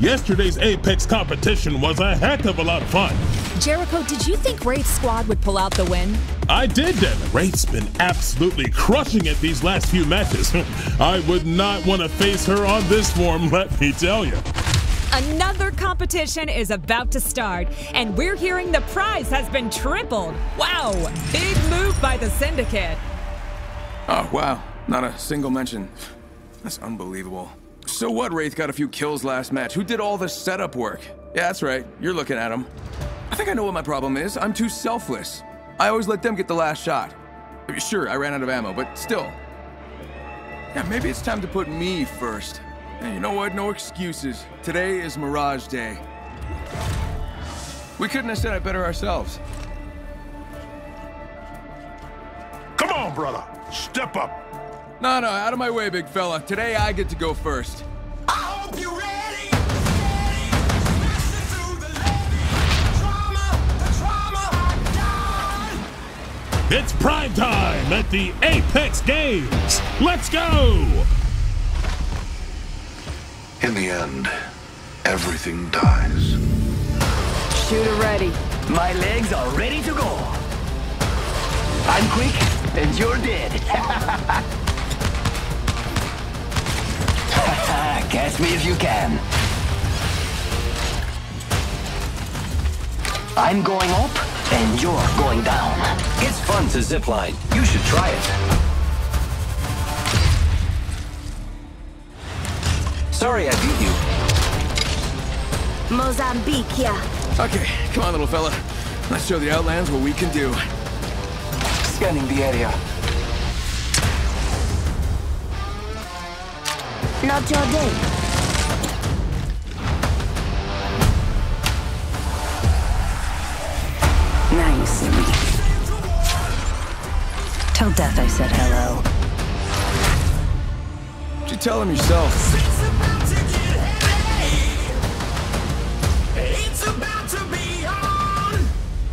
Yesterday's Apex competition was a heck of a lot of fun. Jericho, did you think Wraith's squad would pull out the win? I did, Devin. Wraith's been absolutely crushing it these last few matches. I would not want to face her on this form, let me tell you. Another competition is about to start, and we're hearing the prize has been tripled. Wow, big move by the Syndicate. Oh, wow. Not a single mention. That's unbelievable. So what, Wraith got a few kills last match. Who did all the setup work? Yeah, that's right. You're looking at him. I think I know what my problem is. I'm too selfless. I always let them get the last shot. Sure, I ran out of ammo, but still. Yeah, maybe it's time to put me first. And you know what? No excuses. Today is Mirage Day. We couldn't have said it better ourselves. Come on, brother. Step up. No, no, out of my way, big fella. Today I get to go first. It's prime time at the Apex Games. Let's go! In the end, everything dies. Shooter ready. My legs are ready to go. I'm quick, and you're dead. Catch me if you can. I'm going up, and you're going down. It's fun to zipline. You should try it. Sorry I beat you. Mozambique, yeah. Okay, come on, little fella. Let's show the Outlands what we can do. Scanning the area. Not your day. Nice. Tell Death I said hello. You tell him yourself.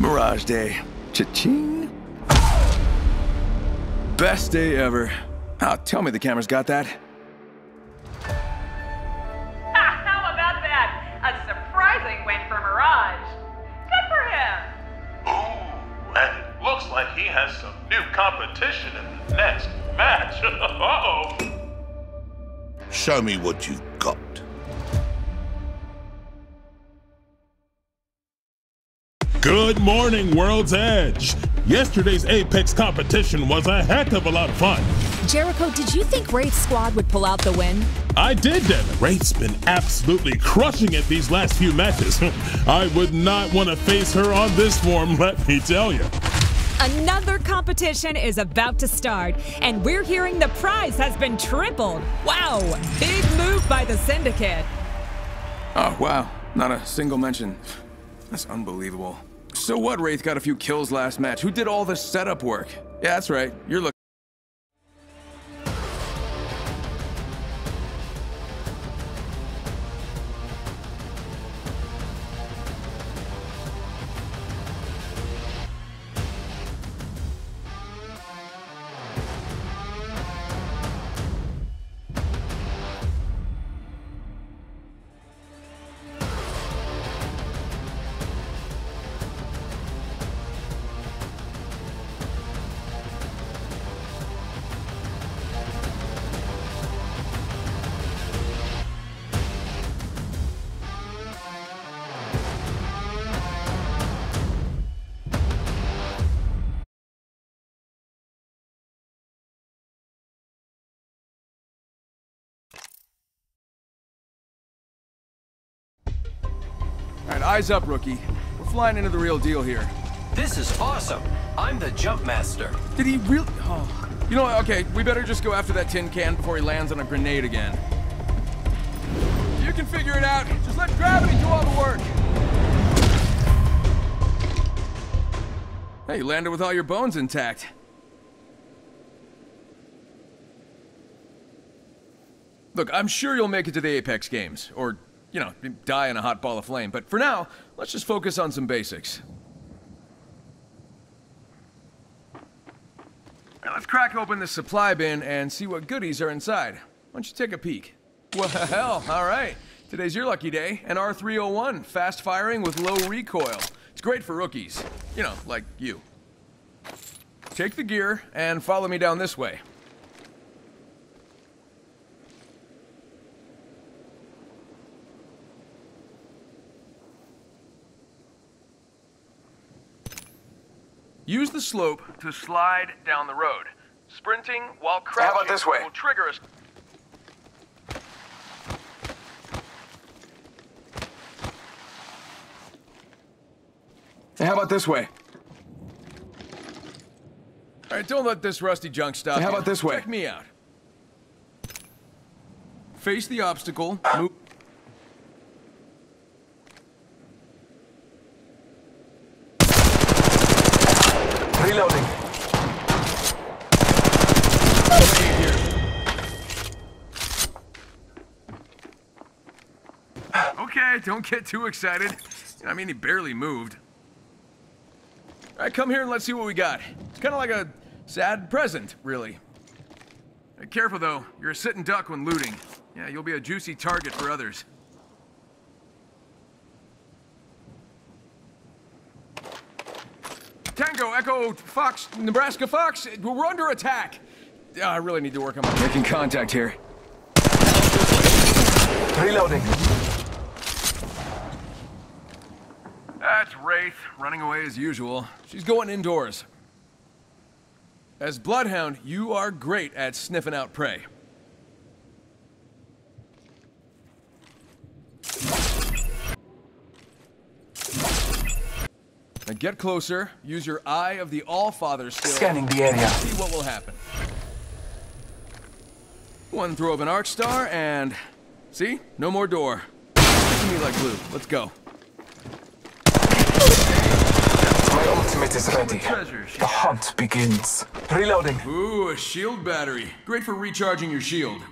Mirage Day. Cha-ching. Best day ever. Oh, tell me the camera's got that. Competition in the next match. Uh-oh. Show me what you've got. Good morning, World's Edge. Yesterday's Apex competition was a heck of a lot of fun. Jericho, did you think Wraith's squad would pull out the win? I did, Devin. Wraith's been absolutely crushing it these last few matches. I would not want to face her on this form, let me tell you. Another competition is about to start, and we're hearing the prize has been tripled. Wow, big move by the Syndicate. Oh, wow. Not a single mention. That's unbelievable. So what, Wraith got a few kills last match. Who did all the setup work? Yeah, that's right. You're looking. Eyes up, rookie. We're flying into the real deal here. This is awesome. I'm the jump master. Did he really? Oh. You know what? Okay, we better just go after that tin can before he lands on a grenade again. You can figure it out. Just let gravity do all the work. Hey, you landed with all your bones intact. Look, I'm sure you'll make it to the Apex Games, or, you know, die in a hot ball of flame. But for now, let's just focus on some basics. Now let's crack open this supply bin and see what goodies are inside. Why don't you take a peek? Well, hell, all right. Today's your lucky day. An R301, fast firing with low recoil. It's great for rookies. You know, like you. Take the gear and follow me down this way. Use the slope to slide down the road. Sprinting while crouching about this way? will trigger Hey, how about this way? All right, don't let this rusty junk stop how you. about this way? Check me out. Face the obstacle. Move. Reloading. Okay, don't get too excited. I mean, he barely moved. All right, come here and let's see what we got. It's kind of like a sad present, really. Uh, Careful though, you're a sitting duck when looting. Yeah, you'll be a juicy target for others. Tango, Echo, Fox, Nebraska Fox, we're under attack. Yeah, I really need to work on my making contact here. Reloading. That's Wraith, running away as usual. She's going indoors. As Bloodhound, you are great at sniffing out prey. Now get closer, use your Eye of the All-Father skill. Scanning the area. See what will happen. One throw of an Arc Star, and... See? No more door. Me like glue. Let's go. Ultimate is ready. The hunt begins. Reloading. Ooh, a shield battery. Great for recharging your shield.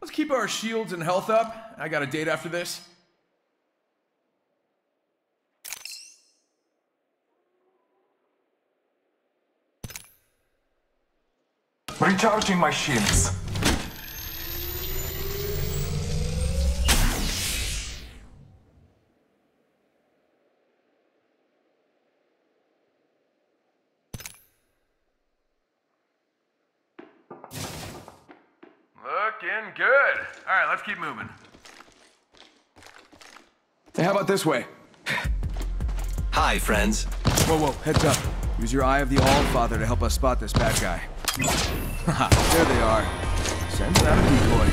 Let's keep our shields and health up. I got a date after this. Recharging my shields. Looking good. All right, let's keep moving. Hey, how about this way? Hi, friends. Whoa, whoa, heads up. Use your Eye of the All-Father to help us spot this bad guy. Haha, there they are. Sends out a decoy.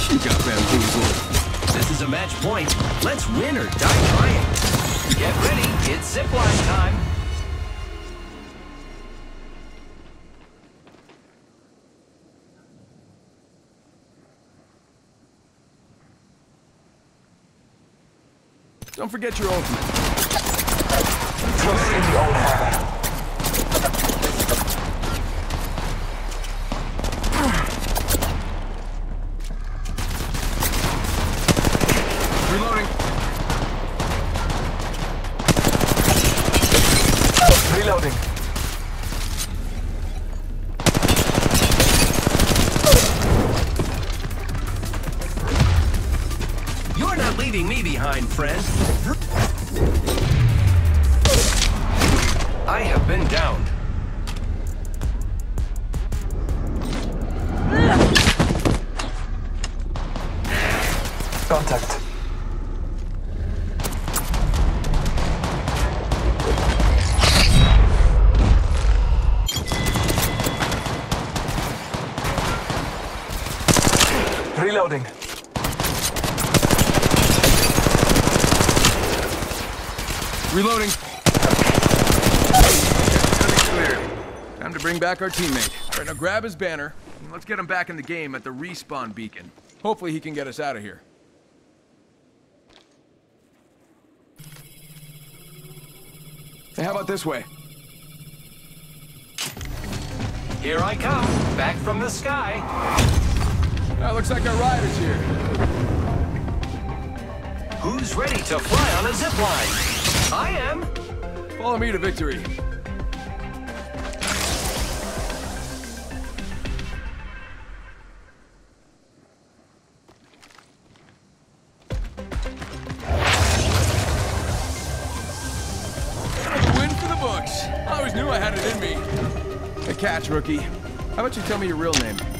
She got bamboozled. This is a match point. Let's win or die trying. Get ready, it's zipline time. Don't forget your ultimate. Trust in father. Behind, friend. I have been downed. Contact. Reloading. Reloading. Time to bring back our teammate. All right, now grab his banner and let's get him back in the game at the respawn beacon. Hopefully he can get us out of here. Hey, how about this way? Here I come, back from the sky. That looks like our rider's here. Who's ready to fly on a zip line? I am. Follow me to victory. I always knew I had it in me. A catch, rookie. How about you tell me your real name?